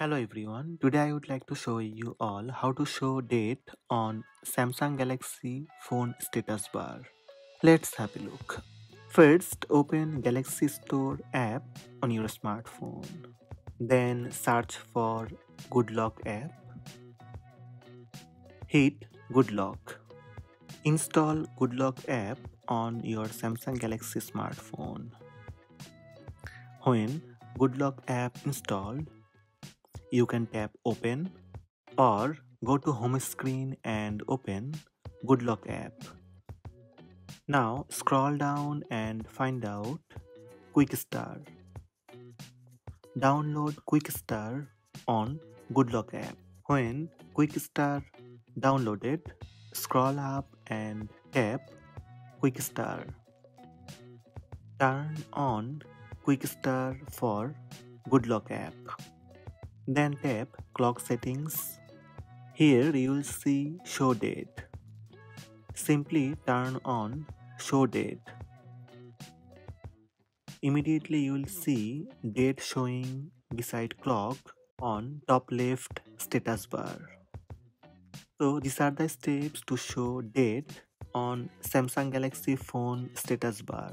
Hello everyone, today I would like to show you all how to show date on Samsung Galaxy phone status bar. Let's have a look. First open Galaxy Store app on your smartphone. Then search for Good Lock app. Hit Good Lock. Install Good Lock app on your Samsung Galaxy smartphone. When Good Lock app installed, you can tap open or go to home screen and open Good Lock app. Now scroll down and find out QuickStar. Download QuickStar on Good Lock app. When QuickStar downloaded, scroll up and tap QuickStar. Turn on QuickStar for Good Lock app. Then tap clock settings. Here you will see show date. Simply turn on show date. Immediately you will see date showing beside clock on top left status bar. So these are the steps to show date on Samsung Galaxy phone status bar.